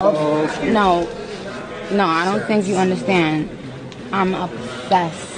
No, no, I don't think you understand. I'm obsessed